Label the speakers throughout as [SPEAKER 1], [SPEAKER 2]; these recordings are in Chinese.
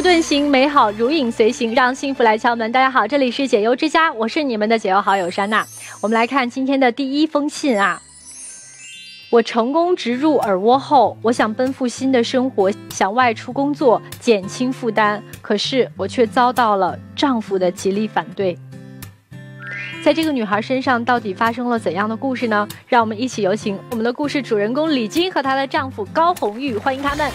[SPEAKER 1] 烦恼无处遁形，美好如影随形，让幸福来敲门。大家好，这里是解忧之家，我是你们的解忧好友珊娜。我们来看今天的第一封信啊。我成功植入耳蜗后，我想奔赴新的生活，想外出工作，减轻负担。可是我却遭到了丈夫的极力反对。在这个女孩身上，到底发生了怎样的故事呢？让我们一起有请我们的故事主人公李晶和她的丈夫高红玉，欢迎他们。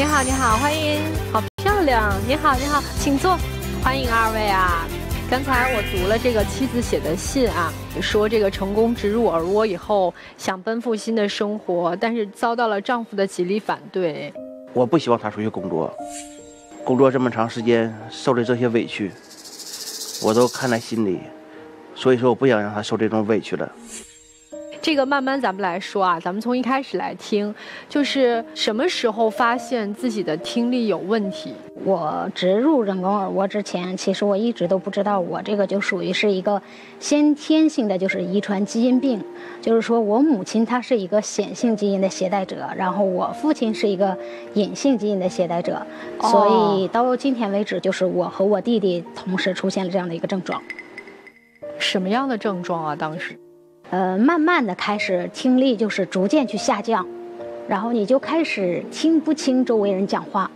[SPEAKER 1] 你好，你好，欢迎，好漂亮！你好，你好，请坐，欢迎二位啊！刚才我读了这个妻子写的信啊，说这个成功植入耳蜗以后，想奔赴新的生活，但是遭到了丈夫的极力反对。
[SPEAKER 2] 我不希望她出去工作，工作这么长时间受的这些委屈，我都看在心里，所以说我不想让她受这种委屈了。
[SPEAKER 1] 这个慢慢咱们来说啊，咱们从一开始来听，就是什么时候发现自己的听力有问题？
[SPEAKER 3] 我植入人工耳蜗之前，其实我一直都不知道，我这个就属于是一个先天性的，就是遗传基因病。就是说我母亲她是一个显性基因的携带者，然后我父亲是一个隐性基因的携带者，所以到今天为止，就是我和我弟弟同时出现了这样的一个症状。
[SPEAKER 1] 什么样的症状啊？当时？
[SPEAKER 3] 呃，慢慢的开始听力就是逐渐去下降，然后你就开始听不清周围人讲话。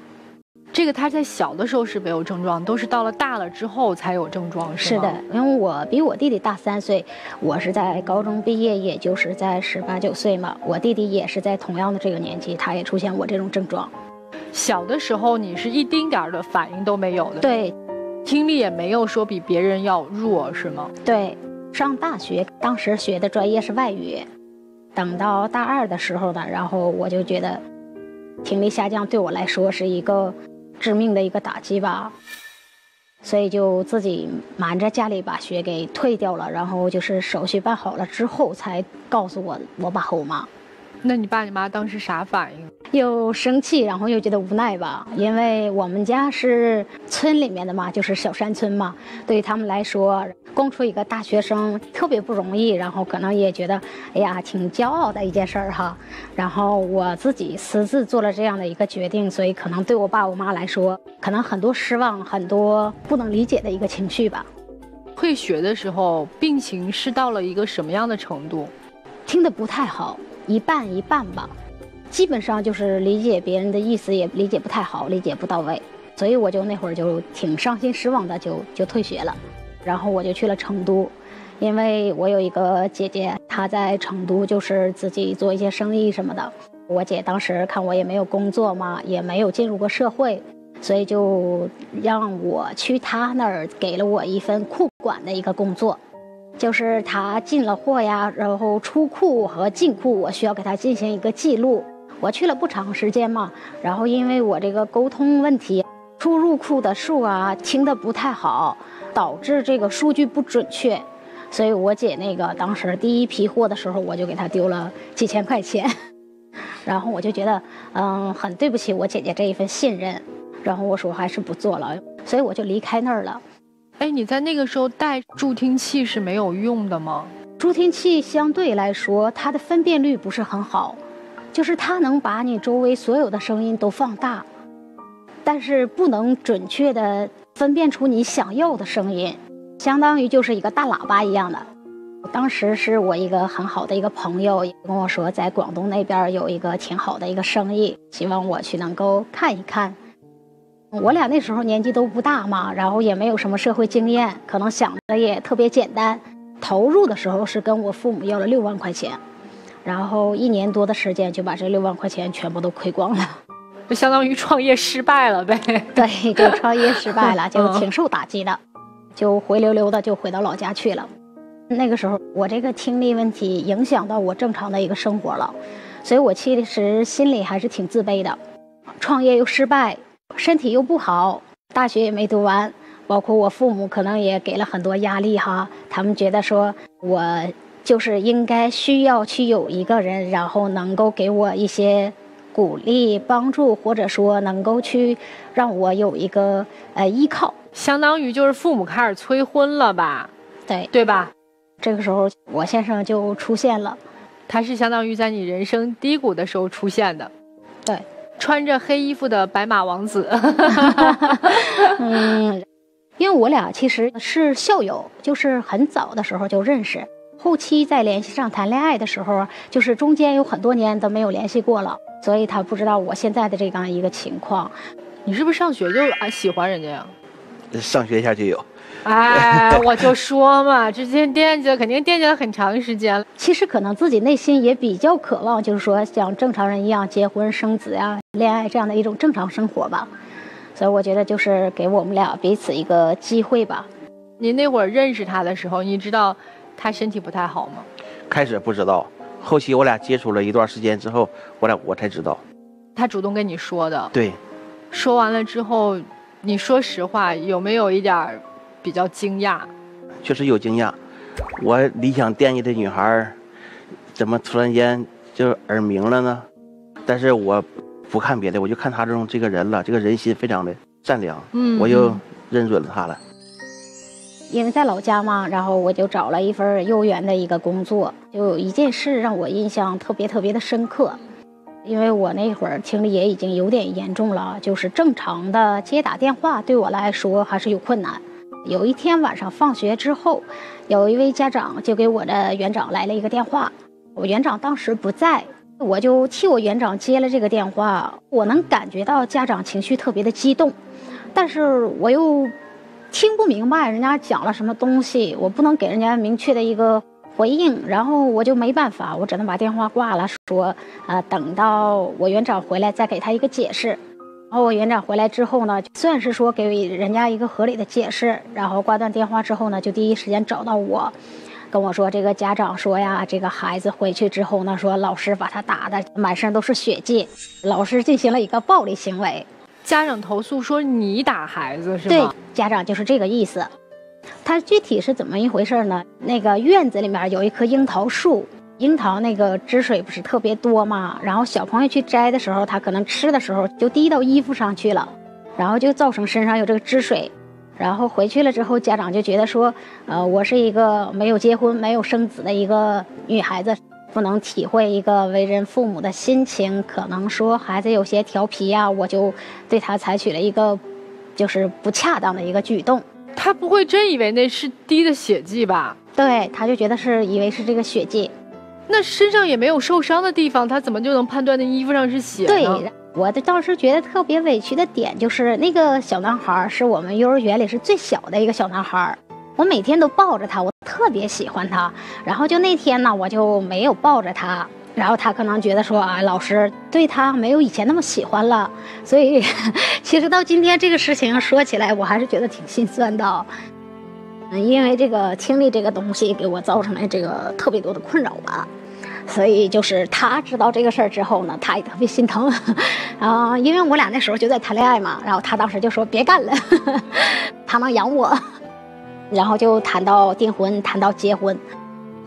[SPEAKER 1] 这个他在小的时候是没有症状，都是到了大了之后才有症状，
[SPEAKER 3] 是的，因为我比我弟弟大三岁，我是在高中毕业，也就是在十八九岁嘛。我弟弟也是在同样的这个年纪，他也出现我这种症状。
[SPEAKER 1] 小的时候你是一丁点儿的反应都没有的，
[SPEAKER 3] 对，
[SPEAKER 1] 听力也没有说比别人要弱，是吗？
[SPEAKER 3] 对。上大学，当时学的专业是外语。等到大二的时候呢，然后我就觉得听力下降对我来说是一个致命的一个打击吧，所以就自己瞒着家里把学给退掉了。然后就是手续办好了之后，才告诉我我爸和我妈。
[SPEAKER 1] 那你爸你妈当时啥反应？
[SPEAKER 3] 又生气，然后又觉得无奈吧，因为我们家是村里面的嘛，就是小山村嘛，对于他们来说，供出一个大学生特别不容易，然后可能也觉得，哎呀，挺骄傲的一件事儿哈。然后我自己私自做了这样的一个决定，所以可能对我爸我妈来说，可能很多失望，很多不能理解的一个情绪吧。
[SPEAKER 1] 退学的时候，病情是到了一个什么样的程度？
[SPEAKER 3] 听得不太好。一半一半吧，基本上就是理解别人的意思也理解不太好，理解不到位，所以我就那会儿就挺伤心失望的，就就退学了。然后我就去了成都，因为我有一个姐姐，她在成都就是自己做一些生意什么的。我姐当时看我也没有工作嘛，也没有进入过社会，所以就让我去她那儿，给了我一份库管的一个工作。就是她进了货呀，然后出库和进库，我需要给她进行一个记录。我去了不长时间嘛，然后因为我这个沟通问题，出入库的数啊听的不太好，导致这个数据不准确。所以我姐那个当时第一批货的时候，我就给她丢了几千块钱，然后我就觉得嗯很对不起我姐姐这一份信任，然后我说还是不做了，所以我就离开那儿了。
[SPEAKER 1] 哎，你在那个时候带助听器是没有用的吗？
[SPEAKER 3] 助听器相对来说，它的分辨率不是很好，就是它能把你周围所有的声音都放大，但是不能准确的分辨出你想要的声音，相当于就是一个大喇叭一样的。当时是我一个很好的一个朋友也跟我说，在广东那边有一个挺好的一个生意，希望我去能够看一看。我俩那时候年纪都不大嘛，然后也没有什么社会经验，可能想的也特别简单。投入的时候是跟我父母要了六万块钱，然后一年多的时间就把这六万块钱全部都亏光了，
[SPEAKER 1] 就相当于创业失败了呗。
[SPEAKER 3] 对，就创业失败了，就挺受打击的，就灰溜溜的就回到老家去了。那个时候我这个听力问题影响到我正常的一个生活了，所以我其实心里还是挺自卑的，创业又失败。身体又不好，大学也没读完，包括我父母可能也给了很多压力哈。他们觉得说我就是应该需要去有一个人，然后能够给我一些鼓励、帮助，或者说能够去让我有一个呃依靠。
[SPEAKER 1] 相当于就是父母开始催婚了吧？
[SPEAKER 3] 对，
[SPEAKER 1] 对吧？
[SPEAKER 3] 这个时候我先生就出现了，
[SPEAKER 1] 他是相当于在你人生低谷的时候出现的，
[SPEAKER 3] 对，
[SPEAKER 1] 穿着黑衣服的白马王子。
[SPEAKER 3] 嗯，因为我俩其实是校友，就是很早的时候就认识，后期再联系上谈恋爱的时候，就是中间有很多年都没有联系过了，所以他不知道我现在的这样一个情况。
[SPEAKER 1] 你是不是上学就啊喜欢人家呀？
[SPEAKER 2] 上学一下就有。
[SPEAKER 1] 哎，我就说嘛，之前惦记了，肯定惦记了很长时间了。
[SPEAKER 3] 其实可能自己内心也比较渴望，就是说像正常人一样结婚生子呀、恋爱这样的一种正常生活吧。所以我觉得就是给我们俩彼此一个机会吧。
[SPEAKER 1] 您那会儿认识他的时候，你知道他身体不太好吗？
[SPEAKER 2] 开始不知道，后期我俩接触了一段时间之后，我俩我才知道。
[SPEAKER 1] 他主动跟你说的。
[SPEAKER 2] 对。
[SPEAKER 1] 说完了之后，你说实话，有没有一点？比较惊讶，
[SPEAKER 2] 确实有惊讶。我理想惦记的女孩，怎么突然间就耳鸣了呢？但是我不看别的，我就看他这种这个人了，这个人心非常的善良，嗯，我就认准了他了。
[SPEAKER 3] 因为在老家嘛，然后我就找了一份幼儿园的一个工作，就有一件事让我印象特别特别的深刻，因为我那会儿听力也已经有点严重了，就是正常的接打电话对我来说还是有困难。有一天晚上放学之后，有一位家长就给我的园长来了一个电话。我园长当时不在，我就替我园长接了这个电话。我能感觉到家长情绪特别的激动，但是我又听不明白人家讲了什么东西，我不能给人家明确的一个回应。然后我就没办法，我只能把电话挂了，说呃，等到我园长回来再给他一个解释。然后我园长回来之后呢，算是说给人家一个合理的解释。然后挂断电话之后呢，就第一时间找到我，跟我说这个家长说呀，这个孩子回去之后呢，说老师把他打的满身都是血迹，老师进行了一个暴力行为。
[SPEAKER 1] 家长投诉说你打孩子是
[SPEAKER 3] 吗？对，家长就是这个意思。他具体是怎么一回事呢？那个院子里面有一棵樱桃树。樱桃那个汁水不是特别多嘛，然后小朋友去摘的时候，他可能吃的时候就滴到衣服上去了，然后就造成身上有这个汁水，然后回去了之后，家长就觉得说，呃，我是一个没有结婚、没有生子的一个女孩子，不能体会一个为人父母的心情，可能说孩子有些调皮呀，我就对他采取了一个就是不恰当的一个举动。
[SPEAKER 1] 他不会真以为那是滴的血迹吧？
[SPEAKER 3] 对，他就觉得是以为是这个血迹。
[SPEAKER 1] 那身上也没有受伤的地方，他怎么就能判断那衣服上是血呢？
[SPEAKER 3] 对，我的当时觉得特别委屈的点就是那个小男孩是我们幼儿园里是最小的一个小男孩，我每天都抱着他，我特别喜欢他。然后就那天呢，我就没有抱着他，然后他可能觉得说啊，老师对他没有以前那么喜欢了。所以，其实到今天这个事情说起来，我还是觉得挺心酸的。嗯因为这个听力这个东西给我造成了这个特别多的困扰吧，所以就是他知道这个事儿之后呢，他也特别心疼。啊，因为我俩那时候就在谈恋爱嘛，然后他当时就说别干了，他能养我，然后就谈到订婚，谈到结婚。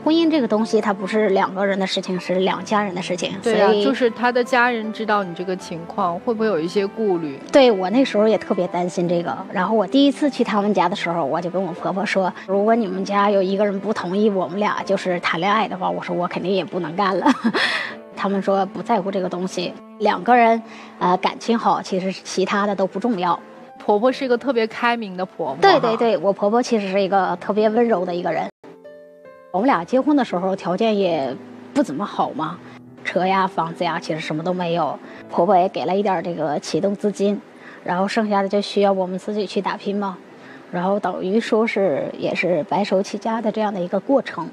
[SPEAKER 3] 婚姻这个东西，它不是两个人的事情，是两家人的事情。
[SPEAKER 1] 对啊，就是他的家人知道你这个情况，会不会有一些顾虑？
[SPEAKER 3] 对我那时候也特别担心这个。然后我第一次去他们家的时候，我就跟我婆婆说：“如果你们家有一个人不同意我们俩就是谈恋爱的话，我说我肯定也不能干了。”他们说不在乎这个东西，两个人呃感情好，其实其他的都不重要。
[SPEAKER 1] 婆婆是一个特别开明的婆婆。
[SPEAKER 3] 对对对，我婆婆其实是一个特别温柔的一个人。我们俩结婚的时候条件也不怎么好嘛，车呀、房子呀，其实什么都没有。婆婆也给了一点这个启动资金，然后剩下的就需要我们自己去打拼嘛。然后等于说是也是白手起家的这样的一个过程。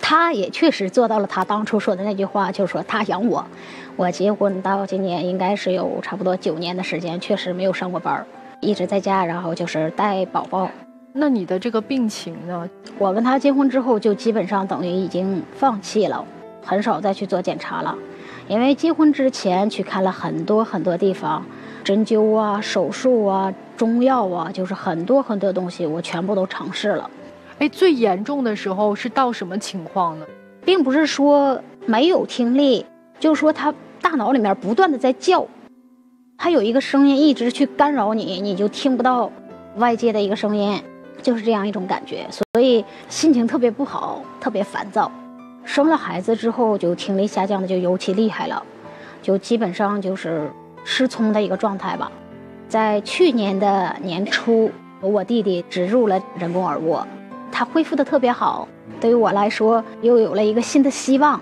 [SPEAKER 3] 他也确实做到了他当初说的那句话，就是说他养我。我结婚到今年应该是有差不多九年的时间，确实没有上过班一直在家，然后就是带宝宝。
[SPEAKER 1] 那你的这个病情呢？
[SPEAKER 3] 我跟他结婚之后，就基本上等于已经放弃了，很少再去做检查了。因为结婚之前去看了很多很多地方，针灸啊、手术啊、中药啊，就是很多很多东西，我全部都尝试了。
[SPEAKER 1] 哎，最严重的时候是到什么情况呢？
[SPEAKER 3] 并不是说没有听力，就是说他大脑里面不断的在叫，他有一个声音一直去干扰你，你就听不到外界的一个声音。就是这样一种感觉，所以心情特别不好，特别烦躁。生了孩子之后，就听力下降的就尤其厉害了，就基本上就是失聪的一个状态吧。在去年的年初，我弟弟植入了人工耳蜗，他恢复的特别好，对于我来说又有了一个新的希望。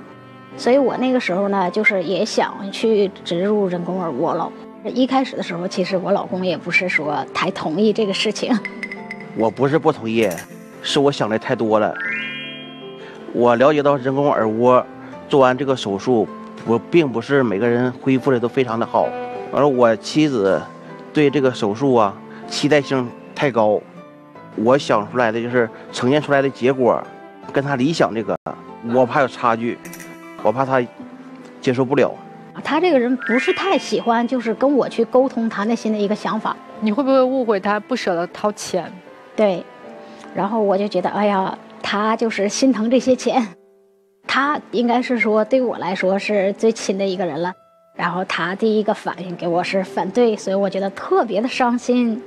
[SPEAKER 3] 所以我那个时候呢，就是也想去植入人工耳蜗了。一开始的时候，其实我老公也不是说太同意这个事情。
[SPEAKER 2] 我不是不同意，是我想的太多了。我了解到人工耳蜗做完这个手术，不并不是每个人恢复的都非常的好。而，我妻子对这个手术啊期待性太高，我想出来的就是呈现出来的结果，跟他理想这个，我怕有差距。我怕他接受不了，
[SPEAKER 3] 他这个人不是太喜欢，就是跟我去沟通他内心的一个想法。
[SPEAKER 1] 你会不会误会他不舍得掏钱？
[SPEAKER 3] 对，然后我就觉得，哎呀，他就是心疼这些钱。他应该是说对我来说是最亲的一个人了，然后他第一个反应给我是反对，所以我觉得特别的伤心。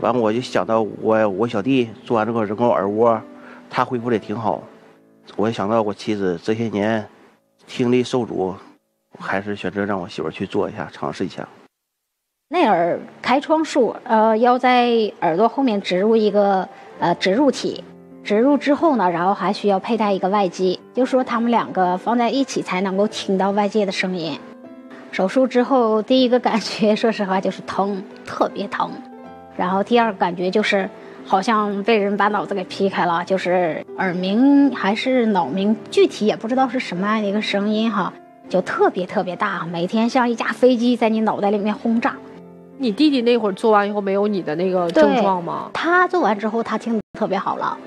[SPEAKER 2] 完，我就想到我我小弟做完这个人工耳蜗，他恢复的挺好。我也想到我妻子这些年。听力受阻，还是选择让我媳妇去做一下，尝试一下。
[SPEAKER 3] 内耳开窗术，呃，要在耳朵后面植入一个呃植入体，植入之后呢，然后还需要佩戴一个外机，就说他们两个放在一起才能够听到外界的声音。手术之后，第一个感觉，说实话就是疼，特别疼。然后第二个感觉就是。好像被人把脑子给劈开了，就是耳鸣还是脑鸣，具体也不知道是什么样的一个声音哈，就特别特别大，每天像一架飞机在你脑袋里面轰炸。
[SPEAKER 1] 你弟弟那会儿做完以后没有你的那个症状吗？
[SPEAKER 3] 他做完之后他听特别好了，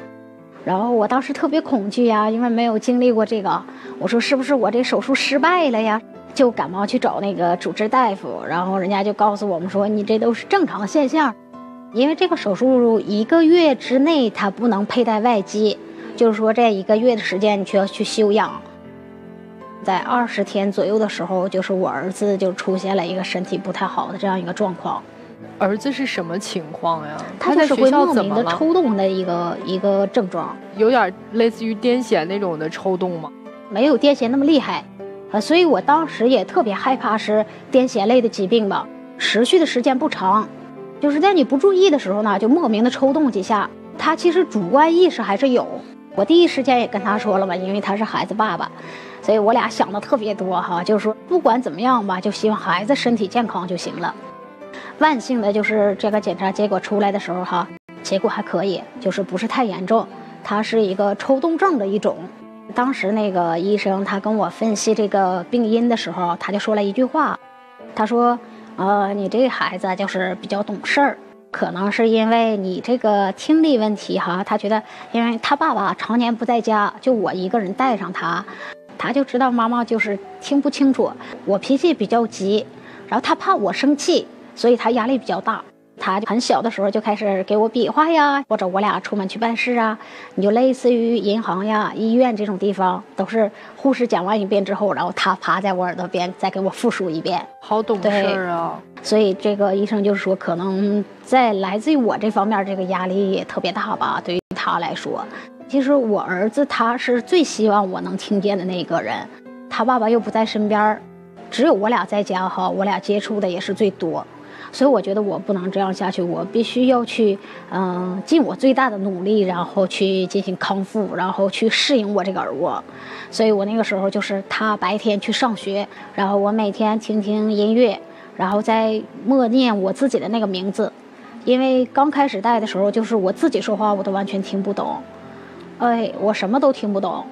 [SPEAKER 3] 然后我当时特别恐惧呀，因为没有经历过这个，我说是不是我这手术失败了呀？就赶忙去找那个主治大夫，然后人家就告诉我们说，你这都是正常现象。因为这个手术一个月之内他不能佩戴外机，就是说这一个月的时间你需要去休养。在二十天左右的时候，就是我儿子就出现了一个身体不太好的这样一个状况。
[SPEAKER 1] 儿子是什么情况呀？
[SPEAKER 3] 他就是会莫名的抽动的一个一个症状，
[SPEAKER 1] 有点类似于癫痫那种的抽动吗？
[SPEAKER 3] 没有癫痫那么厉害，呃，所以我当时也特别害怕是癫痫类的疾病吧，持续的时间不长。就是在你不注意的时候呢，就莫名的抽动几下。他其实主观意识还是有。我第一时间也跟他说了嘛，因为他是孩子爸爸，所以我俩想的特别多哈。就是说不管怎么样吧，就希望孩子身体健康就行了。万幸的就是这个检查结果出来的时候哈，结果还可以，就是不是太严重。他是一个抽动症的一种。当时那个医生他跟我分析这个病因的时候，他就说了一句话，他说。呃，你这孩子就是比较懂事儿，可能是因为你这个听力问题哈。他觉得，因为他爸爸常年不在家，就我一个人带上他，他就知道妈妈就是听不清楚。我脾气比较急，然后他怕我生气，所以他压力比较大。他很小的时候就开始给我比划呀，或者我俩出门去办事啊，你就类似于银行呀、医院这种地方，都是护士讲完一遍之后，然后他趴在我耳朵边再给我复述一遍。
[SPEAKER 1] 好懂事啊！
[SPEAKER 3] 所以这个医生就是说，可能在来自于我这方面，这个压力也特别大吧。对于他来说，其实我儿子他是最希望我能听见的那个人，他爸爸又不在身边，只有我俩在家哈，我俩接触的也是最多。所以我觉得我不能这样下去，我必须要去，嗯，尽我最大的努力，然后去进行康复，然后去适应我这个耳蜗。所以我那个时候就是他白天去上学，然后我每天听听音乐，然后再默念我自己的那个名字，因为刚开始戴的时候就是我自己说话我都完全听不懂，哎，我什么都听不懂，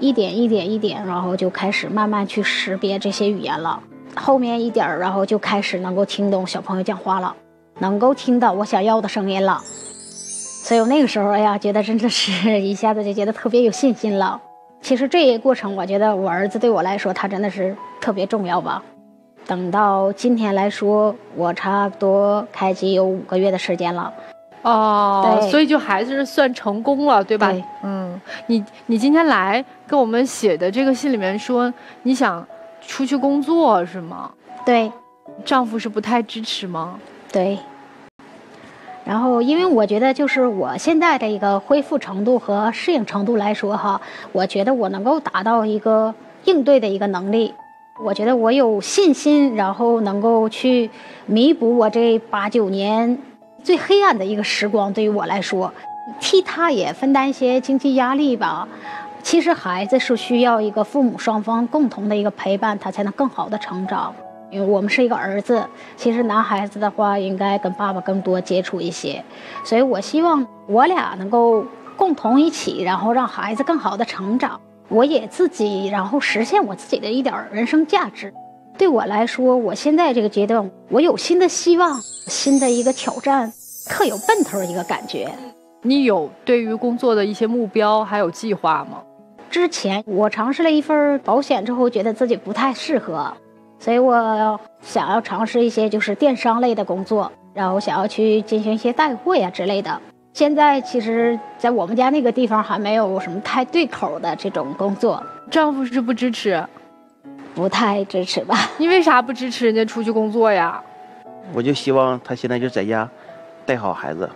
[SPEAKER 3] 一点一点一点，然后就开始慢慢去识别这些语言了。后面一点儿，然后就开始能够听懂小朋友讲话了，能够听到我想要的声音了。所以我那个时候，哎呀，觉得真的是一下子就觉得特别有信心了。其实这一过程，我觉得我儿子对我来说，他真的是特别重要吧。等到今天来说，我差不多开机有五个月的时间了。
[SPEAKER 1] 哦，所以就还是算成功了，对吧？嗯，你你今天来跟我们写的这个信里面说，你想。出去工作是吗？
[SPEAKER 3] 对，
[SPEAKER 1] 丈夫是不太支持吗？
[SPEAKER 3] 对。然后，因为我觉得就是我现在的一个恢复程度和适应程度来说哈，我觉得我能够达到一个应对的一个能力。我觉得我有信心，然后能够去弥补我这八九年最黑暗的一个时光。对于我来说，替他也分担一些经济压力吧。其实孩子是需要一个父母双方共同的一个陪伴，他才能更好的成长。因为我们是一个儿子，其实男孩子的话应该跟爸爸更多接触一些，所以我希望我俩能够共同一起，然后让孩子更好的成长。我也自己，然后实现我自己的一点人生价值。对我来说，我现在这个阶段，我有新的希望，新的一个挑战，特有奔头一个感觉。
[SPEAKER 1] 你有对于工作的一些目标还有计划吗？
[SPEAKER 3] 之前我尝试了一份保险之后，觉得自己不太适合，所以我想要尝试一些就是电商类的工作，然后想要去进行一些带货呀之类的。现在其实，在我们家那个地方还没有什么太对口的这种工作。
[SPEAKER 1] 丈夫是不支持，
[SPEAKER 3] 不太支持吧？
[SPEAKER 1] 你为啥不支持人家出去工作呀？
[SPEAKER 2] 我就希望他现在就在家带好孩子。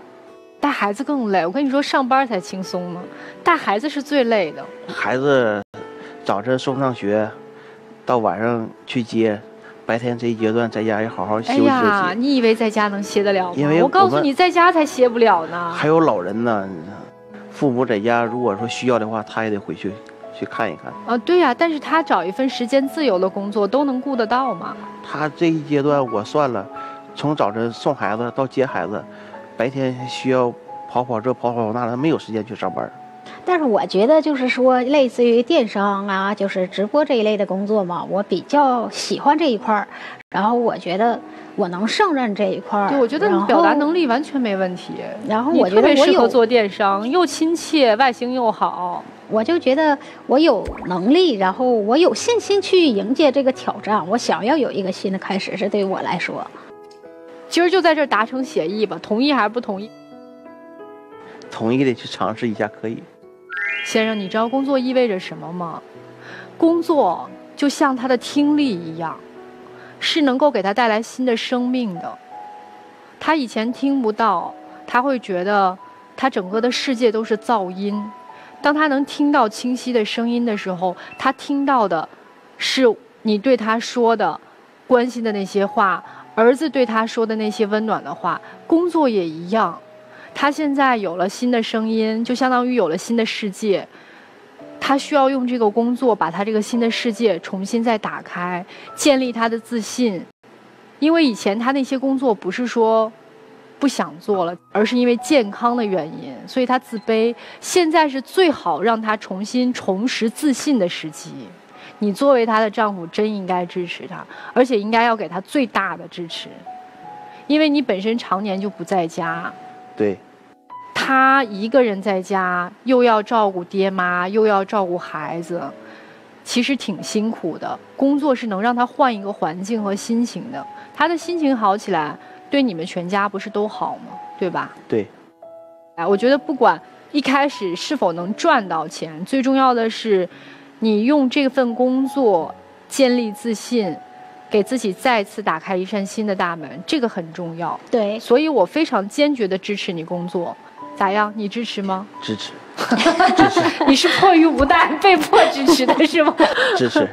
[SPEAKER 1] 带孩子更累，我跟你说，上班才轻松呢，带孩子是最累的。
[SPEAKER 2] 孩子早晨送上学，到晚上去接。白天这一阶段在家也好好休息休息。哎呀，
[SPEAKER 1] 你以为在家能歇得了吗？
[SPEAKER 2] 因为
[SPEAKER 1] 我告诉你，在家才歇不了呢。
[SPEAKER 2] 还有老人呢，父母在家，如果说需要的话，他也得回去去看一看。
[SPEAKER 1] 啊，对呀，但是他找一份时间自由的工作，都能顾得到吗？
[SPEAKER 2] 他这一阶段我算了，从早晨送孩子到接孩子，白天需要跑跑这跑跑那的，没有时间去上班。
[SPEAKER 3] 但是我觉得，就是说，类似于电商啊，就是直播这一类的工作嘛，我比较喜欢这一块儿。然后我觉得我能胜任这一块儿。
[SPEAKER 1] 对，我觉得你表达能力完全没问题。
[SPEAKER 3] 然后我觉得
[SPEAKER 1] 我适合做电商，又亲切，外形又好。
[SPEAKER 3] 我就觉得我有能力，然后我有信心去迎接这个挑战。我想要有一个新的开始，是对于我来说。
[SPEAKER 1] 今儿就在这儿达成协议吧，同意还是不同意？
[SPEAKER 2] 同意的去尝试一下可以。
[SPEAKER 1] 先生，你知道工作意味着什么吗？工作就像他的听力一样，是能够给他带来新的生命的。他以前听不到，他会觉得他整个的世界都是噪音。当他能听到清晰的声音的时候，他听到的是你对他说的关心的那些话，儿子对他说的那些温暖的话。工作也一样。他现在有了新的声音，就相当于有了新的世界。他需要用这个工作把他这个新的世界重新再打开，建立他的自信。因为以前他那些工作不是说不想做了，而是因为健康的原因，所以他自卑。现在是最好让他重新重拾自信的时机。你作为她的丈夫，真应该支持她，而且应该要给她最大的支持，因为你本身常年就不在家。
[SPEAKER 2] 对，
[SPEAKER 1] 她一个人在家，又要照顾爹妈，又要照顾孩子，其实挺辛苦的。工作是能让她换一个环境和心情的，她的心情好起来，对你们全家不是都好吗？对吧？
[SPEAKER 2] 对。
[SPEAKER 1] 哎，我觉得不管一开始是否能赚到钱，最重要的是，你用这份工作建立自信。给自己再次打开一扇新的大门，这个很重要。
[SPEAKER 3] 对，
[SPEAKER 1] 所以我非常坚决的支持你工作，咋样？你支持吗？
[SPEAKER 2] 支持。
[SPEAKER 1] 支持。你是迫于无奈被迫支持的是吗？
[SPEAKER 2] 支持。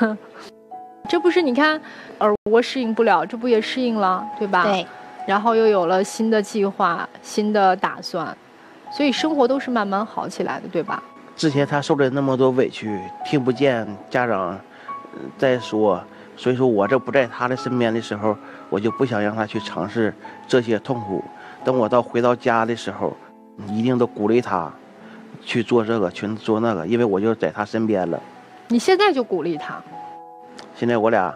[SPEAKER 1] 这不是你看，耳蜗适应不了，这不也适应了，对吧？
[SPEAKER 3] 对。
[SPEAKER 1] 然后又有了新的计划、新的打算，所以生活都是慢慢好起来的，对吧？
[SPEAKER 2] 之前他受了那么多委屈，听不见家长在说。所以说我这不在他的身边的时候，我就不想让他去尝试这些痛苦。等我到回到家的时候，一定都鼓励他去做这个，去做那个，因为我就在他身边了。
[SPEAKER 1] 你现在就鼓励他？
[SPEAKER 2] 现在我俩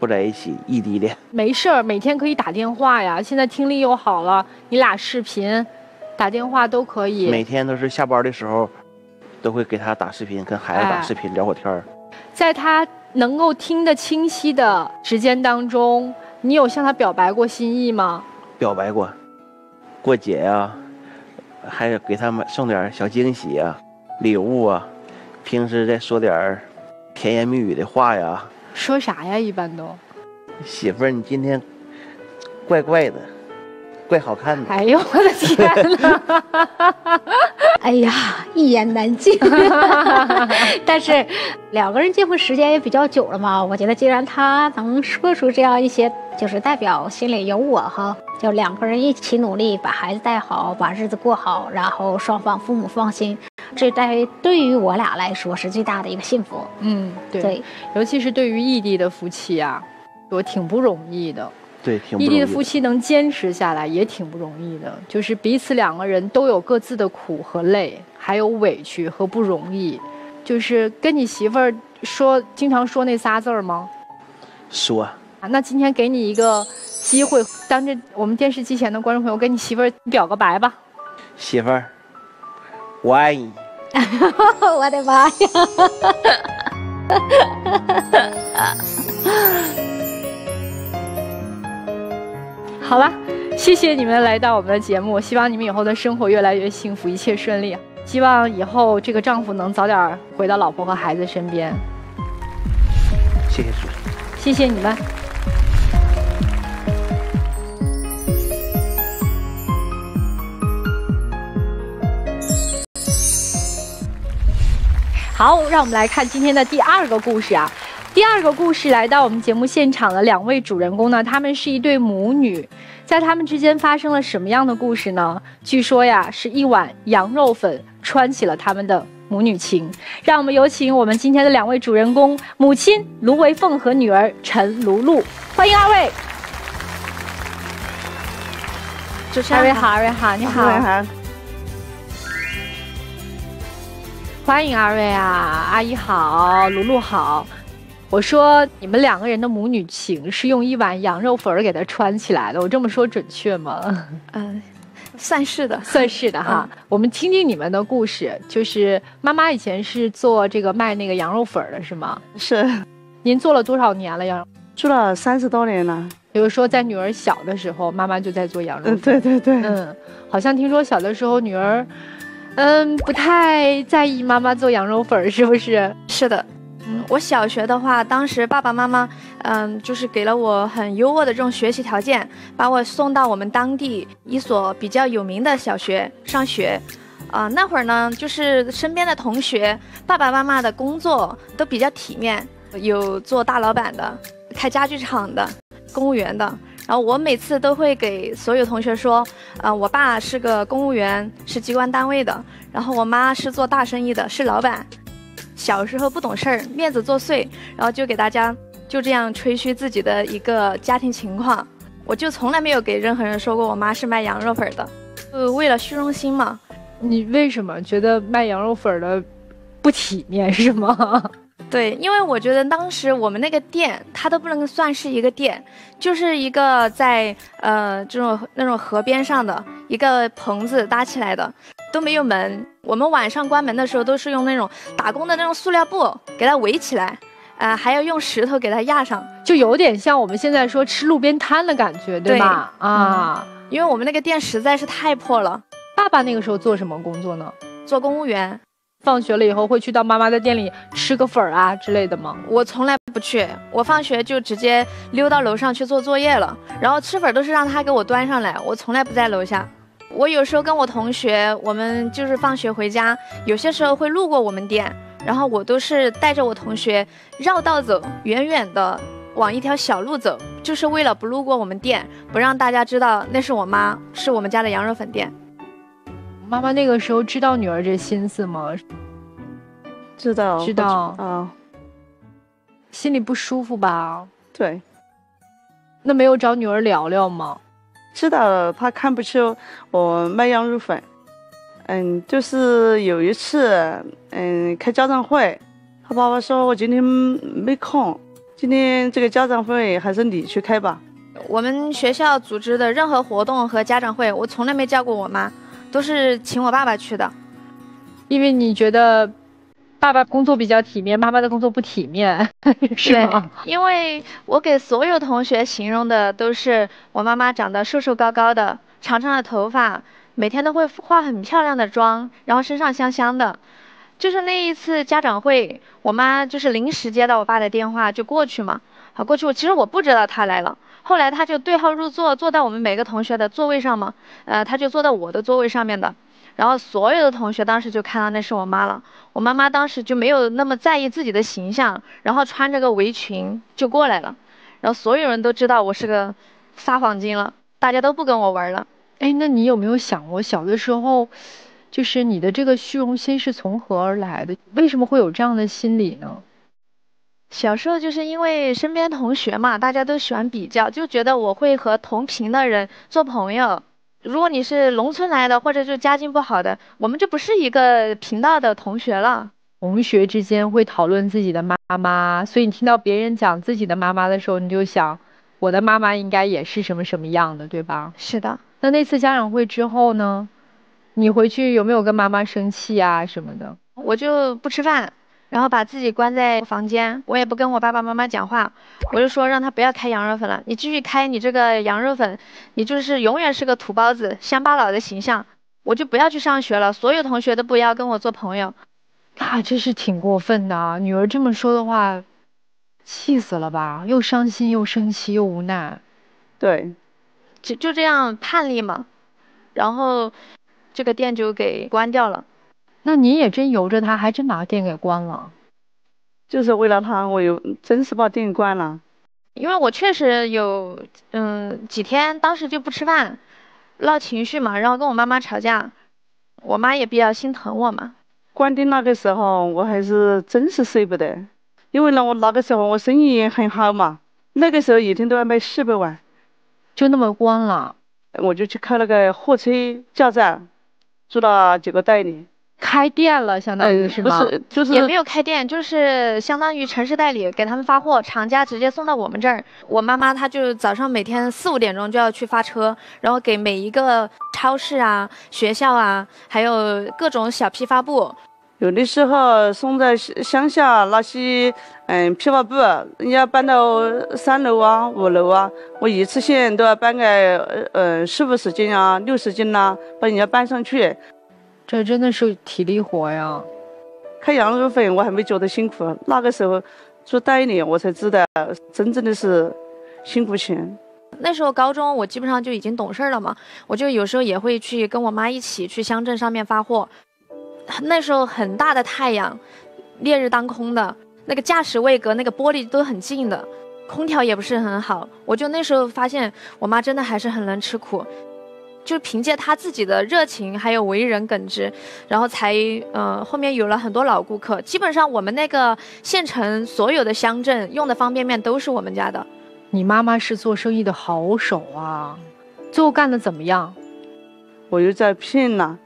[SPEAKER 2] 不在一起，异地恋。
[SPEAKER 1] 没事儿，每天可以打电话呀。现在听力又好了，你俩视频、打电话都可以。
[SPEAKER 2] 每天都是下班的时候，都会给他打视频，跟孩子打视频聊会天儿。
[SPEAKER 1] 在他。能够听得清晰的时间当中，你有向他表白过心意吗？
[SPEAKER 2] 表白过，过节呀，还有给他们送点小惊喜啊、礼物啊，平时再说点甜言蜜语的话呀。
[SPEAKER 1] 说啥呀？一般都。
[SPEAKER 2] 媳妇儿，你今天怪怪的。怪好看的。
[SPEAKER 1] 哎呦我的天哪！
[SPEAKER 3] 哎呀，一言难尽。但是两个人结婚时间也比较久了嘛，我觉得既然他能说出这样一些，就是代表心里有我哈，就两个人一起努力把孩子带好，把日子过好，然后双方父母放心，这对对于我俩来说是最大的一个幸福。
[SPEAKER 1] 嗯，对，
[SPEAKER 3] 对，
[SPEAKER 1] 尤其是对于异地的夫妻啊，我挺不容易的。
[SPEAKER 2] 对，挺不
[SPEAKER 1] 异
[SPEAKER 2] 容易
[SPEAKER 1] 地的夫妻能坚持下来也挺不容易的，就是彼此两个人都有各自的苦和累，还有委屈和不容易。就是跟你媳妇儿说，经常说那仨字儿吗？
[SPEAKER 2] 说
[SPEAKER 1] 啊，那今天给你一个机会，当着我们电视机前的观众朋友，跟你媳妇儿表个白吧。
[SPEAKER 2] 媳妇儿，我爱你。
[SPEAKER 3] 我的妈呀！
[SPEAKER 1] 好了，谢谢你们来到我们的节目，希望你们以后的生活越来越幸福，一切顺利。希望以后这个丈夫能早点回到老婆和孩子身边。
[SPEAKER 2] 谢谢主。
[SPEAKER 1] 谢谢你们。好，让我们来看今天的第二个故事啊。第二个故事来到我们节目现场的两位主人公呢，他们是一对母女，在他们之间发生了什么样的故事呢？据说呀，是一碗羊肉粉穿起了他们的母女情。让我们有请我们今天的两位主人公，母亲卢维凤和女儿陈卢露，欢迎二位。
[SPEAKER 4] 主持
[SPEAKER 1] 二位好，二位好，你好，
[SPEAKER 4] 好，
[SPEAKER 1] 欢迎二位啊，阿姨好，卢璐好。我说你们两个人的母女情是用一碗羊肉粉儿给它穿起来的，我这么说准确吗？
[SPEAKER 4] 嗯，算是的，
[SPEAKER 1] 算是的哈。我们听听你们的故事，就是妈妈以前是做这个卖那个羊肉粉儿的，是吗？
[SPEAKER 4] 是
[SPEAKER 1] 您做了多少年了羊？
[SPEAKER 4] 做了三十多年了。
[SPEAKER 1] 比如说在女儿小的时候，妈妈就在做羊肉
[SPEAKER 4] 嗯，
[SPEAKER 1] 粉。
[SPEAKER 4] 对对对，
[SPEAKER 1] 嗯，好像听说小的时候女儿，嗯，不太在意妈妈做羊肉粉儿，是不是？
[SPEAKER 5] 是的，嗯，我小学的话，当时爸爸妈妈，嗯，就是给了我很优渥的这种学习条件，把我送到我们当地一所比较有名的小学上学。啊、那会儿呢，就是身边的同学，爸爸妈妈的工作都比较体面，有做大老板的，开家具厂的，公务员的。然后我每次都会给所有同学说，啊、我爸是个公务员，是机关单位的，然后我妈是做大生意的，是老板。小时候不懂事儿，面子作祟，然后就给大家就这样吹嘘自己的一个家庭情况。我就从来没有给任何人说过我妈是卖羊肉粉儿的，呃，为了虚荣心嘛。
[SPEAKER 1] 你为什么觉得卖羊肉粉儿的不体面是吗？
[SPEAKER 5] 对，因为我觉得当时我们那个店，它都不能算是一个店，就是一个在呃这种那种河边上的一个棚子搭起来的，都没有门。我们晚上关门的时候都是用那种打工的那种塑料布给它围起来，呃，还要用石头给它压上。
[SPEAKER 1] 就有点像我们现在说吃路边摊的感觉，对吧？啊，
[SPEAKER 5] 因为我们那个店实在是太破了，
[SPEAKER 1] 爸爸那个时候做什么工作呢？
[SPEAKER 5] 做公务员
[SPEAKER 1] 放学了以后会去到妈妈的店里吃个粉儿啊之类的吗？
[SPEAKER 5] 我从来不去，我放学就直接溜到楼上去做作业了，然后吃粉都是让他给我端上来，我从来不在楼下。我有时候跟我同学，我们就是放学回家，有些时候会路过我们店，然后我都是带着我同学绕道走，远远的往一条小路走，就是为了不路过我们店，不让大家知道那是我妈，是我们家的羊肉粉店。
[SPEAKER 1] 妈妈那个时候知道女儿这心思吗？
[SPEAKER 4] 知道
[SPEAKER 1] 知道
[SPEAKER 4] 啊，
[SPEAKER 1] 心里不舒服吧？
[SPEAKER 4] 对，
[SPEAKER 1] 那没有找女儿聊聊吗？
[SPEAKER 4] 知道了，他看不起我卖羊肉粉。嗯，就是有一次，嗯，开家长会，他爸爸说我今天没空，今天这个家长会还是你去开吧。
[SPEAKER 5] 我们学校组织的任何活动和家长会，我从来没叫过我妈，都是请我爸爸去的。
[SPEAKER 1] 因为你觉得爸爸工作比较体面，妈妈的工作不体面，是吗？
[SPEAKER 5] 因为我给所有同学形容的都是我妈妈长得瘦瘦高高的，长长的头发，每天都会化很漂亮的妆，然后身上香香的。就是那一次家长会，我妈就是临时接到我爸的电话就过去嘛，好过去，我其实我不知道他来了。后来他就对号入座，坐到我们每个同学的座位上嘛，呃，他就坐在我的座位上面的。然后所有的同学当时就看到那是我妈了。我妈妈当时就没有那么在意自己的形象，然后穿着个围裙就过来了。然后所有人都知道我是个撒谎精了，大家都不跟我玩了。
[SPEAKER 1] 哎，那你有没有想过小的时候，就是你的这个虚荣心是从何而来的？为什么会有这样的心理呢？
[SPEAKER 5] 小时候就是因为身边同学嘛，大家都喜欢比较，就觉得我会和同频的人做朋友。如果你是农村来的，或者就家境不好的，我们就不是一个频道的同学了。
[SPEAKER 1] 同学之间会讨论自己的妈妈，所以你听到别人讲自己的妈妈的时候，你就想，我的妈妈应该也是什么什么样的，对吧？
[SPEAKER 5] 是的。
[SPEAKER 1] 那那次家长会之后呢？你回去有没有跟妈妈生气啊什么的？
[SPEAKER 5] 我就不吃饭。然后把自己关在房间，我也不跟我爸爸妈妈讲话，我就说让他不要开羊肉粉了，你继续开你这个羊肉粉，你就是永远是个土包子、乡巴佬的形象，我就不要去上学了，所有同学都不要跟我做朋友。
[SPEAKER 1] 那这是挺过分的啊！女儿这么说的话，气死了吧？又伤心又生气又无奈。
[SPEAKER 4] 对，
[SPEAKER 5] 就就这样叛逆嘛，然后这个店就给关掉了。
[SPEAKER 1] 那你也真由着他，还真把店给关了，
[SPEAKER 4] 就是为了他，我又真是把店关了。
[SPEAKER 5] 因为我确实有，嗯，几天当时就不吃饭，闹情绪嘛，然后跟我妈妈吵架，我妈也比较心疼我嘛。
[SPEAKER 4] 关店那个时候，我还是真是舍不得，因为呢，我那个时候我生意也很好嘛，那个时候一天都要卖四百万，
[SPEAKER 1] 就那么关了，
[SPEAKER 4] 我就去开了个货车加站，做了几个代理。
[SPEAKER 1] 开店了，相当于是
[SPEAKER 4] 吗？不是，就是
[SPEAKER 5] 也没有开店，就是相当于城市代理，给他们发货，厂家直接送到我们这儿。我妈妈她就早上每天四五点钟就要去发车，然后给每一个超市啊、学校啊，还有各种小批发部。
[SPEAKER 4] 有的时候送在乡下那些嗯批发部，人家搬到三楼啊、五楼啊，我一次性都要搬个嗯四五十斤啊、六十斤呐，把人家搬上去。
[SPEAKER 1] 这真的是体力活呀！
[SPEAKER 4] 开羊肉粉我还没觉得辛苦，那个时候做代理我才知道真正的是辛苦钱。
[SPEAKER 5] 那时候高中我基本上就已经懂事了嘛，我就有时候也会去跟我妈一起去乡镇上面发货。那时候很大的太阳，烈日当空的，那个驾驶位隔那个玻璃都很近的，空调也不是很好。我就那时候发现我妈真的还是很能吃苦。就凭借她自己的热情，还有为人耿直，然后才呃后面有了很多老顾客。基本上我们那个县城所有的乡镇用的方便面都是我们家的。
[SPEAKER 1] 你妈妈是做生意的好手啊，最后干的怎么样？
[SPEAKER 4] 我又在聘呢。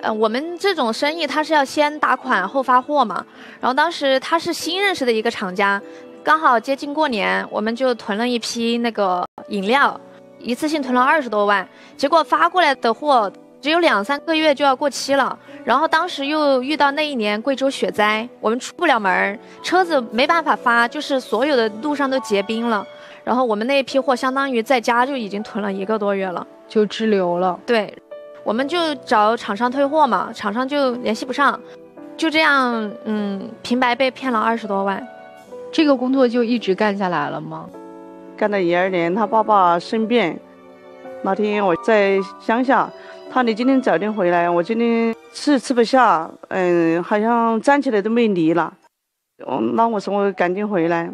[SPEAKER 5] 呃，我们这种生意他是要先打款后发货嘛。然后当时他是新认识的一个厂家，刚好接近过年，我们就囤了一批那个饮料。一次性囤了二十多万，结果发过来的货只有两三个月就要过期了。然后当时又遇到那一年贵州雪灾，我们出不了门，车子没办法发，就是所有的路上都结冰了。然后我们那一批货相当于在家就已经囤了一个多月了，
[SPEAKER 1] 就滞留了。
[SPEAKER 5] 对，我们就找厂商退货嘛，厂商就联系不上，就这样，嗯，平白被骗了二十多万。
[SPEAKER 1] 这个工作就一直干下来了吗？
[SPEAKER 4] 干了一二年，他爸爸生病。那天我在乡下，他你今天早点回来，我今天吃吃不下，嗯，好像站起来都没力了。嗯，那我说我赶紧回来。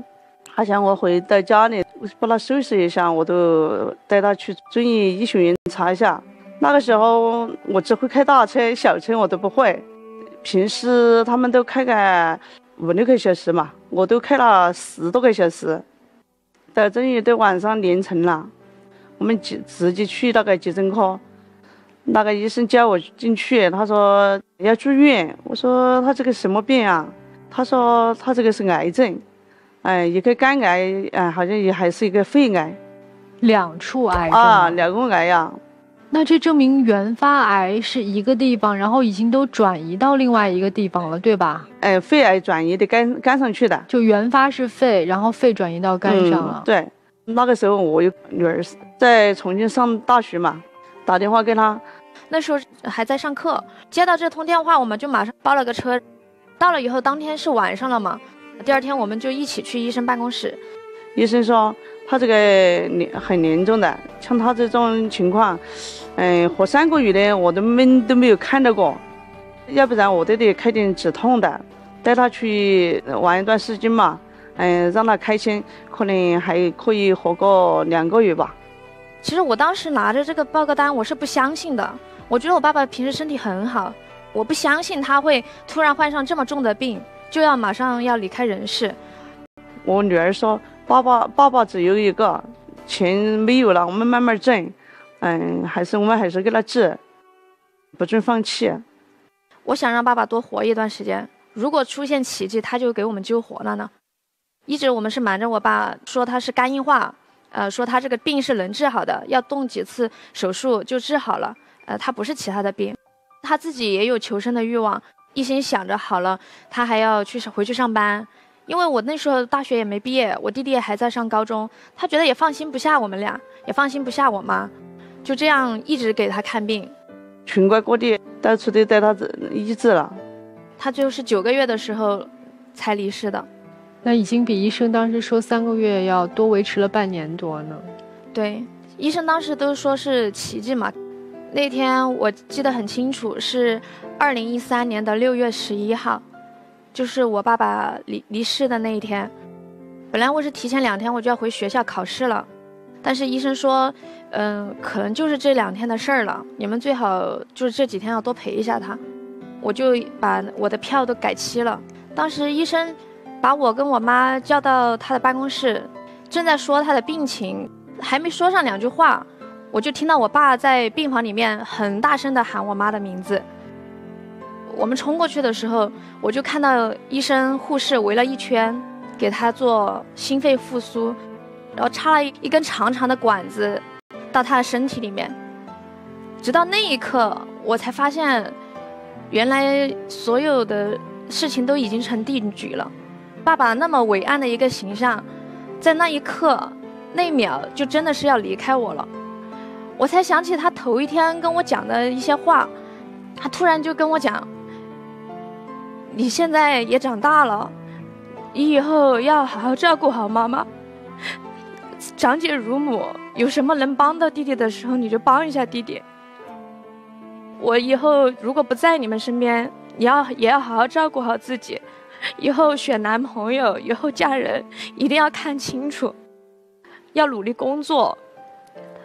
[SPEAKER 4] 他想我回到家里，把他收拾一下，我都带他去遵义医学院查一下。那个时候我只会开大车，小车我都不会。平时他们都开个五六个小时嘛，我都开了十多个小时。到终于到晚上凌晨了，我们直直接去那个急诊科，那个医生叫我进去，他说要住院。我说他这个什么病啊？他说他这个是癌症，哎，一个肝癌，哎，好像也还是一个肺癌，
[SPEAKER 1] 两处癌
[SPEAKER 4] 啊，两个癌呀。
[SPEAKER 1] 那这证明原发癌是一个地方，然后已经都转移到另外一个地方了，对吧？
[SPEAKER 4] 哎，肺癌转移的肝肝上去的，
[SPEAKER 1] 就原发是肺，然后肺转移到肝上了。
[SPEAKER 4] 对，那个时候我有女儿在重庆上大学嘛，打电话给她，
[SPEAKER 5] 那时候还在上课，接到这通电话，我们就马上包了个车，到了以后当天是晚上了嘛，第二天我们就一起去医生办公室，
[SPEAKER 4] 医生说他这个很严重的，像他这种情况，嗯，活三个月的我都没都没有看到过，要不然我都得开点止痛的，带他去玩一段时间嘛，嗯，让他开心，可能还可以活个两个月吧。
[SPEAKER 5] 其实我当时拿着这个报告单，我是不相信的。我觉得我爸爸平时身体很好，我不相信他会突然患上这么重的病，就要马上要离开人世。
[SPEAKER 4] 我女儿说：“爸爸，爸爸只有一个，钱没有了，我们慢慢挣。嗯，还是我们还是给他治，不准放弃。”
[SPEAKER 5] 我想让爸爸多活一段时间。如果出现奇迹，他就给我们救活了呢。一直我们是瞒着我爸，说他是肝硬化。呃，说他这个病是能治好的，要动几次手术就治好了。呃，他不是其他的病，他自己也有求生的欲望，一心想着好了，他还要去回去上班。因为我那时候大学也没毕业，我弟弟也还在上高中，他觉得也放心不下我们俩，也放心不下我妈，就这样一直给他看病，
[SPEAKER 4] 全国各地到处都带他医治了。
[SPEAKER 5] 他最后是九个月的时候才离世的。
[SPEAKER 1] 那已经比医生当时说三个月要多维持了半年多呢。
[SPEAKER 5] 对，医生当时都说是奇迹嘛。那天我记得很清楚，是二零一三年的六月十一号，就是我爸爸离离世的那一天。本来我是提前两天我就要回学校考试了，但是医生说，嗯，可能就是这两天的事儿了，你们最好就是这几天要多陪一下他。我就把我的票都改期了。当时医生。把我跟我妈叫到他的办公室，正在说他的病情，还没说上两句话，我就听到我爸在病房里面很大声的喊我妈的名字。我们冲过去的时候，我就看到医生护士围了一圈，给他做心肺复苏，然后插了一根长长的管子到他的身体里面。直到那一刻，我才发现，原来所有的事情都已经成定局了。爸爸那么伟岸的一个形象，在那一刻、那一秒就真的是要离开我了。我才想起他头一天跟我讲的一些话，他突然就跟我讲：“你现在也长大了，你以后要好好照顾好妈妈。长姐如母，有什么能帮到弟弟的时候，你就帮一下弟弟。我以后如果不在你们身边，你要也要好好照顾好自己。”以后选男朋友，以后嫁人，一定要看清楚，要努力工作。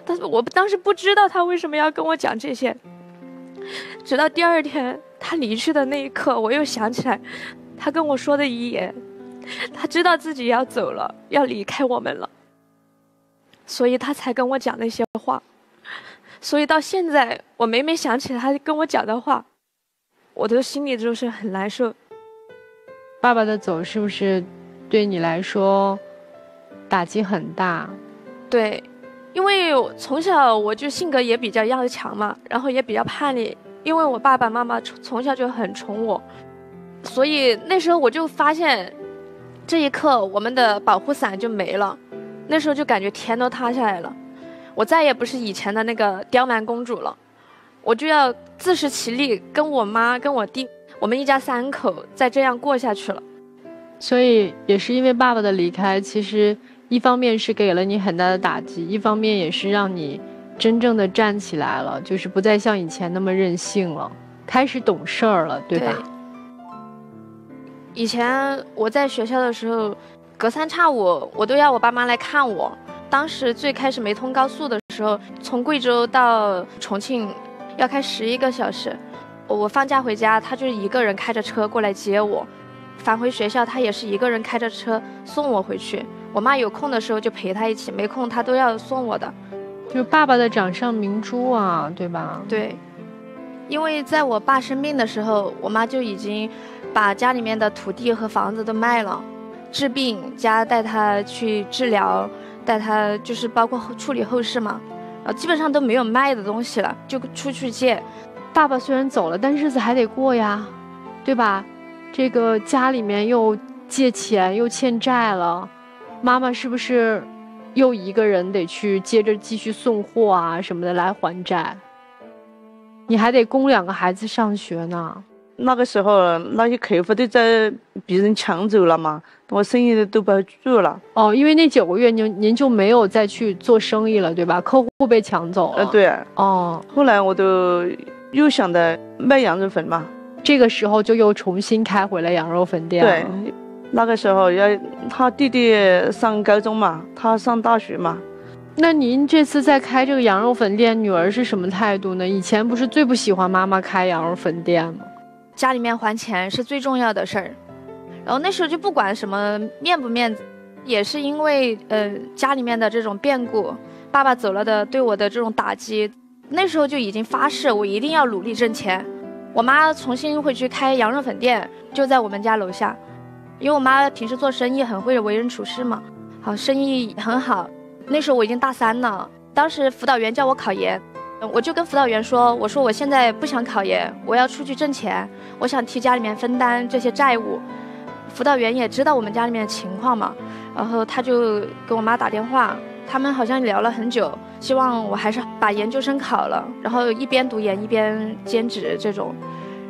[SPEAKER 5] 但是我当时不知道他为什么要跟我讲这些，直到第二天他离去的那一刻，我又想起来他跟我说的遗言，他知道自己要走了，要离开我们了，所以他才跟我讲那些话。所以到现在，我每每想起他跟我讲的话，我的心里就是很难受。
[SPEAKER 1] 爸爸的走是不是对你来说打击很大？
[SPEAKER 5] 对，因为从小我就性格也比较要强嘛，然后也比较叛逆。因为我爸爸妈妈从从小就很宠我，所以那时候我就发现，这一刻我们的保护伞就没了。那时候就感觉天都塌下来了，我再也不是以前的那个刁蛮公主了，我就要自食其力，跟我妈跟我弟。我们一家三口再这样过下去了，
[SPEAKER 1] 所以也是因为爸爸的离开，其实一方面是给了你很大的打击，一方面也是让你真正的站起来了，就是不再像以前那么任性了，开始懂事儿了，对吧？
[SPEAKER 5] 以前我在学校的时候，隔三差五我都要我爸妈来看我。当时最开始没通高速的时候，从贵州到重庆要开十一个小时。我放假回家，他就一个人开着车过来接我；返回学校，他也是一个人开着车送我回去。我妈有空的时候就陪他一起，没空他都要送我的。
[SPEAKER 1] 就爸爸的掌上明珠啊，对吧？
[SPEAKER 5] 对，因为在我爸生病的时候，我妈就已经把家里面的土地和房子都卖了，治病加带他去治疗，带他就是包括处理后事嘛，啊，基本上都没有卖的东西了，就出去借。
[SPEAKER 1] 爸爸虽然走了，但日子还得过呀，对吧？这个家里面又借钱又欠债了，妈妈是不是又一个人得去接着继续送货啊什么的来还债？你还得供两个孩子上学呢。
[SPEAKER 4] 那个时候那些客户都在别人抢走了嘛，我生意都不好做了。
[SPEAKER 1] 哦，因为那九个月您您就没有再去做生意了，对吧？客户被抢走了。
[SPEAKER 4] 呃，。对。
[SPEAKER 1] 哦，
[SPEAKER 4] 后来我都又想着卖羊肉粉嘛，
[SPEAKER 1] 这个时候就又重新开回了羊肉粉店。
[SPEAKER 4] 对。，那个时候要他弟弟上高中嘛，他上大学嘛，
[SPEAKER 1] 那您这次在开这个羊肉粉店，女儿是什么态度呢？以前不是最不喜欢妈妈开羊肉粉店吗？
[SPEAKER 5] 家里面还钱是最重要的事儿。然后那时候就不管什么面不面子，也是因为呃家里面的这种变故，爸爸走了的对我的这种打击，那时候就已经发誓我一定要努力挣钱。我妈重新回去开羊肉粉店，就在我们家楼下，因为我妈平时做生意很会为人处事嘛，好生意很好。那时候我已经大三了，当时辅导员叫我考研，我就跟辅导员说，我说我现在不想考研，我要出去挣钱，我想替家里面分担这些债务。辅导员也知道我们家里面的情况嘛，然后他就给我妈打电话，他们好像聊了很久，希望我还是把研究生考了，然后一边读研一边兼职这种。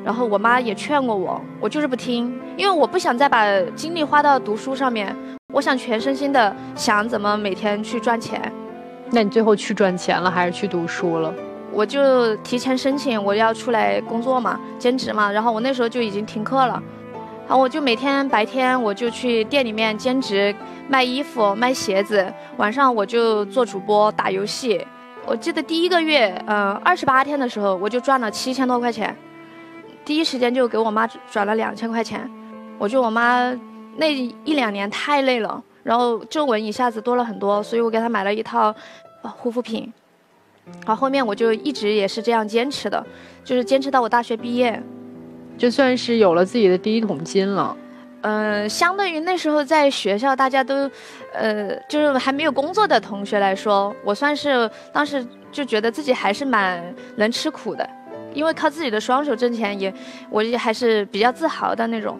[SPEAKER 5] 然后我妈也劝过我，我就是不听，因为我不想再把精力花到读书上面，我想全身心的想怎么每天去赚钱。
[SPEAKER 1] 那你最后去赚钱了，还是去读书了？
[SPEAKER 5] 我就提前申请我要出来工作嘛，兼职嘛，然后我那时候就已经停课了，然后我就每天白天我就去店里面兼职卖衣服、卖鞋子，晚上我就做主播打游戏。我记得第一个月，嗯、呃，二十八天的时候我就赚了七千多块钱，第一时间就给我妈转了两千块钱。我觉得我妈那一两年太累了，然后皱纹一下子多了很多，所以我给她买了一套呃护肤品。好，后面我就一直也是这样坚持的，就是坚持到我大学毕业。
[SPEAKER 1] 就算是有了自己的第一桶金了。
[SPEAKER 5] 嗯，相对于那时候在学校大家都，呃，就是还没有工作的同学来说，我算是当时就觉得自己还是蛮能吃苦的，因为靠自己的双手挣钱也，我也还是比较自豪的那种。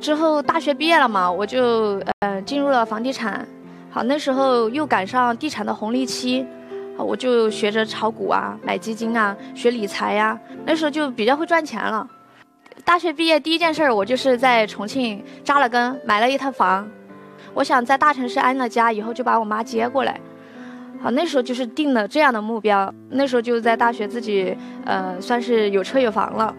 [SPEAKER 5] 之后大学毕业了嘛，我就呃进入了房地产。好，那时候又赶上地产的红利期。我就学着炒股啊，买基金啊，学理财呀、那时候就比较会赚钱了。大学毕业第一件事，我就是在重庆扎了根，买了一套房。我想在大城市安了家以后，就把我妈接过来。好，那时候就是定了这样的目标。那时候就在大学自己，呃，算是有车有房了。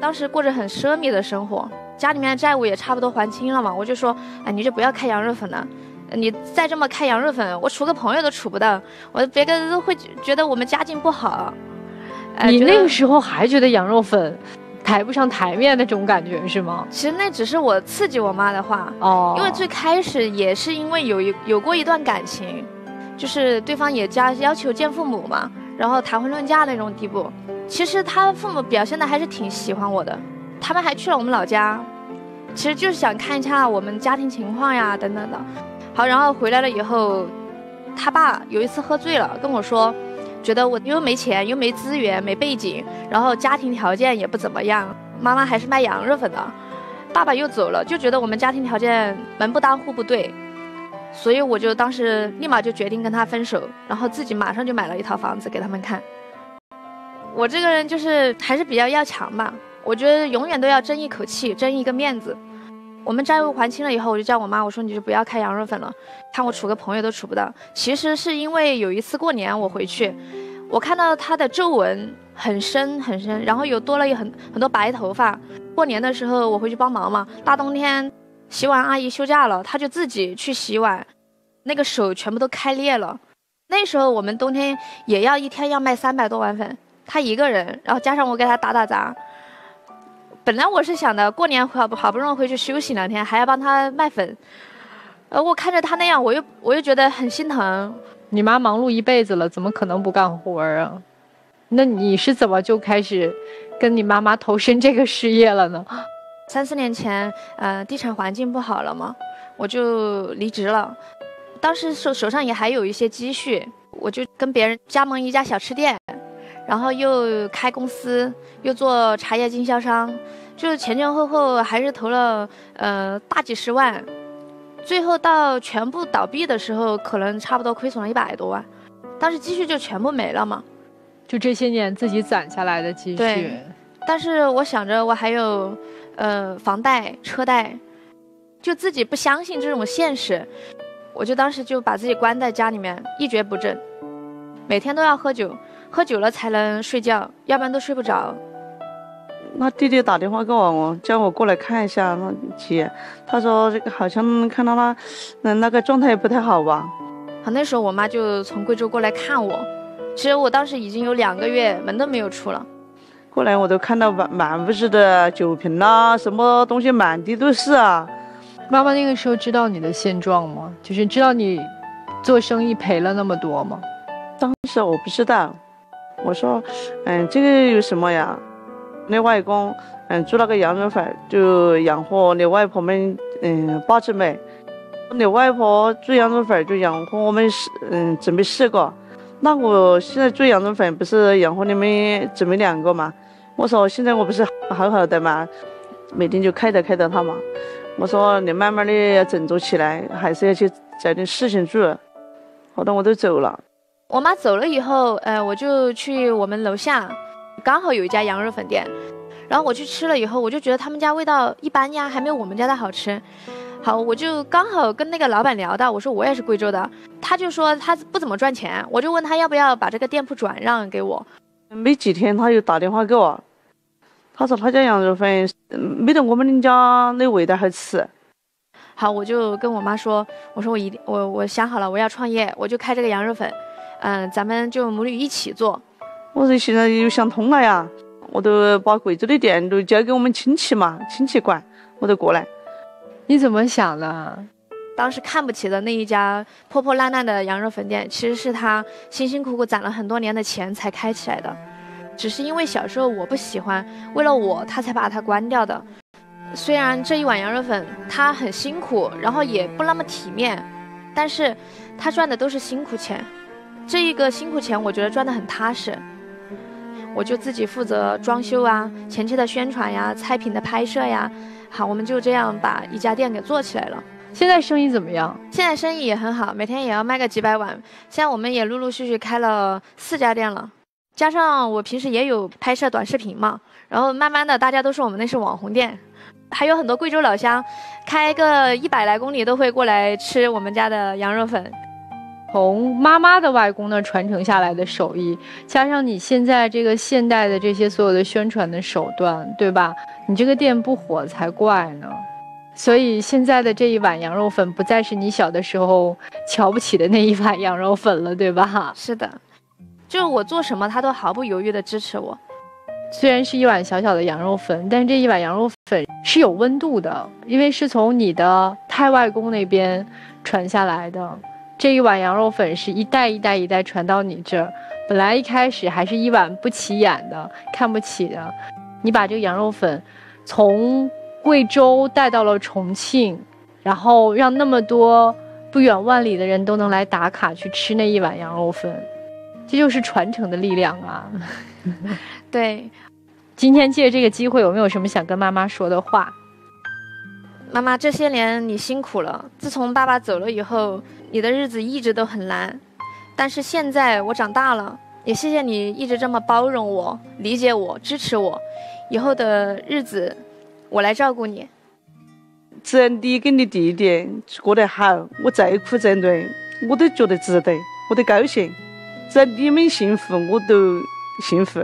[SPEAKER 5] 当时过着很奢靡的生活，家里面的债务也差不多还清了嘛。我就说，哎，你就不要开羊肉粉了。你再这么开羊肉粉，我处个朋友都处不到，我别个都会觉得我们家境不好。
[SPEAKER 1] 呃、你那个时候还觉得羊肉粉抬不上台面那种感觉是吗？
[SPEAKER 5] 其实那只是我刺激我妈的话
[SPEAKER 1] 哦，
[SPEAKER 5] 因为最开始也是因为有一有过一段感情，就是对方也加要求见父母嘛，然后谈婚论嫁那种地步。其实他父母表现的还是挺喜欢我的，他们还去了我们老家，其实就是想看一下我们家庭情况呀等等的。好，然后回来了以后，他爸有一次喝醉了，跟我说，觉得我又没钱，又没资源，没背景，然后家庭条件也不怎么样，妈妈还是卖羊肉粉的，爸爸又走了，就觉得我们家庭条件门不当户不对，所以我就当时立马就决定跟他分手，然后自己马上就买了一套房子给他们看。我这个人就是还是比较要强吧，我觉得永远都要争一口气，争一个面子。我们债务还清了以后，我就叫我妈，我说你就不要开羊肉粉了，看我处个朋友都处不到。其实是因为有一次过年我回去，我看到他的皱纹很深很深，然后有多了很很多白头发。过年的时候我回去帮忙嘛，大冬天洗碗阿姨休假了，她就自己去洗碗，那个手全部都开裂了。那时候我们冬天也要一天要卖三百多碗粉，她一个人，然后加上我给她打打杂。本来我是想的，过年好好不容易回去休息两天，还要帮她卖粉，呃，我看着她那样，我又我又觉得很心疼。
[SPEAKER 1] 你妈忙碌一辈子了，怎么可能不干活啊？那你是怎么就开始跟你妈妈投身这个事业了呢？
[SPEAKER 5] 三四年前，呃，地产环境不好了嘛，我就离职了。当时手手上也还有一些积蓄，我就跟别人加盟一家小吃店。然后又开公司，又做茶叶经销商，就是前前后后还是投了呃大几十万，最后到全部倒闭的时候，可能差不多亏损了一百多万，当时积蓄就全部没了嘛。
[SPEAKER 1] 就这些年自己攒下来的积蓄。
[SPEAKER 5] 对，但是我想着我还有，呃，房贷、车贷，就自己不相信这种现实，我就当时就把自己关在家里面，一蹶不振，每天都要喝酒，喝酒了才能睡觉，要不然都睡不着。
[SPEAKER 4] 那弟弟打电话给我，叫我过来看一下。那姐，他说这个好像看到他，嗯，那个状态也不太好吧？
[SPEAKER 5] 好，那时候我妈就从贵州过来看我，其实我当时已经有两个月门都没有出了。
[SPEAKER 4] 过来我都看到满满屋子的酒瓶啦，什么东西满地都是啊。
[SPEAKER 1] 妈妈那个时候知道你的现状吗？就是知道你做生意赔了那么多吗？
[SPEAKER 4] 当时我不知道，我说，嗯，这个有什么呀？你外公，嗯，做那个羊肉粉就养活你外婆们，嗯，八姊妹。你外婆做羊肉粉就养活我们四，嗯，姊妹四个。那我现在做羊肉粉不是养活你们姊妹两个吗？我说现在我不是好好的嘛，每天就开导开导他嘛。我说你慢慢的要振作起来，还是要去找点事情做。后头我都走了。
[SPEAKER 5] 我妈走了以后，呃，我就去我们楼下，刚好有一家羊肉粉店，然后我去吃了以后，我就觉得他们家味道一般呀，还没有我们家的好吃。好，我就刚好跟那个老板聊到，我说我也是贵州的，他就说他不怎么赚钱，我就问他要不要把这个店铺转让给我。
[SPEAKER 4] 没几天，他又打电话给我，他说他家羊肉粉没得我们家那味道好吃。
[SPEAKER 5] 好，我就跟我妈说，我说我一定我我想好了，我要创业，我就开这个羊肉粉，嗯，咱们就母女一起做。
[SPEAKER 4] 我说现在又想通了呀，我都把贵州的店都交给我们亲戚嘛，亲戚管，我都过来。
[SPEAKER 1] 你怎么想的？
[SPEAKER 5] 当时看不起的那一家破破烂烂的羊肉粉店，其实是他辛辛苦苦攒了很多年的钱才开起来的，只是因为小时候我不喜欢，为了我他才把它关掉的。虽然这一碗羊肉粉他很辛苦，然后也不那么体面，但是他赚的都是辛苦钱，这一个辛苦钱我觉得赚的很踏实。我就自己负责装修啊，前期的宣传呀，菜品的拍摄呀。好，我们就这样把一家店给做起来了。
[SPEAKER 1] 现在生意怎么样？
[SPEAKER 5] 现在生意也很好，每天也要卖个几百碗。现在我们也陆陆续续开了四家店了，加上我平时也有拍摄短视频嘛，然后慢慢的大家都说我们那是网红店，还有很多贵州老乡，开个一百来公里都会过来吃我们家的羊肉粉。
[SPEAKER 1] 从妈妈的外公那传承下来的手艺，加上你现在这个现代的这些所有的宣传的手段，对吧？你这个店不火才怪呢。所以现在的这一碗羊肉粉，不再是你小的时候瞧不起的那一碗羊肉粉了，对吧？
[SPEAKER 5] 是的，就是我做什么，他都毫不犹豫的支持我。
[SPEAKER 1] 虽然是一碗小小的羊肉粉，但这一碗羊肉粉是有温度的，因为是从你的太外公那边传下来的。这一碗羊肉粉是一代一代一代传到你这儿，本来一开始还是一碗不起眼的、看不起的，你把这个羊肉粉从贵州带到了重庆，然后让那么多不远万里的人都能来打卡去吃那一碗羊肉粉，这就是传承的力量啊！
[SPEAKER 5] 对，
[SPEAKER 1] 今天借这个机会，有没有什么想跟妈妈说的话？
[SPEAKER 5] 妈妈，这些年你辛苦了。自从爸爸走了以后，你的日子一直都很难。但是现在我长大了，也谢谢你一直这么包容我、理解我、支持我。以后的日子，我来照顾你。
[SPEAKER 4] 只要你跟你弟弟过得好，我再苦再累，我都觉得值得，我都高兴。只要你们幸福，我都幸福。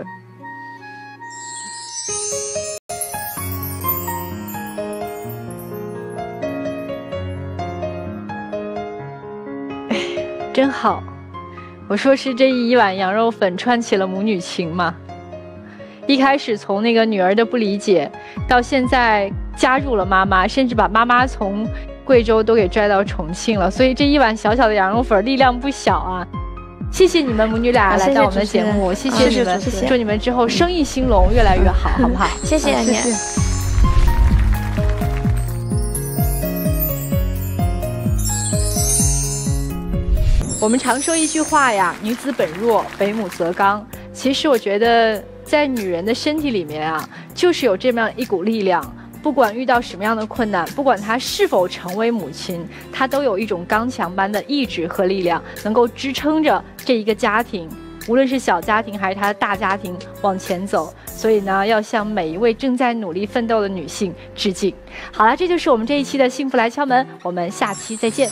[SPEAKER 1] 真好，我说是这一碗羊肉粉串起了母女情嘛。一开始从那个女儿的不理解，到现在加入了妈妈，甚至把妈妈从贵州都给拽到重庆了。所以这一碗小小的羊肉粉力量不小啊！谢谢你们母女俩来到我们的节目，谢谢你们，祝你们之后生意兴隆，越来越好，好不好？
[SPEAKER 5] 谢谢你。
[SPEAKER 1] 我们常说一句话呀，“女子本弱，为母则刚”。其实我觉得，在女人的身体里面啊，就是有这么样一股力量，不管遇到什么样的困难，不管她是否成为母亲，她都有一种刚强般的意志和力量，能够支撑着这一个家庭，无论是小家庭还是她的大家庭往前走。所以呢，要向每一位正在努力奋斗的女性致敬。好了，这就是我们这一期的幸福来敲门，我们下期再见。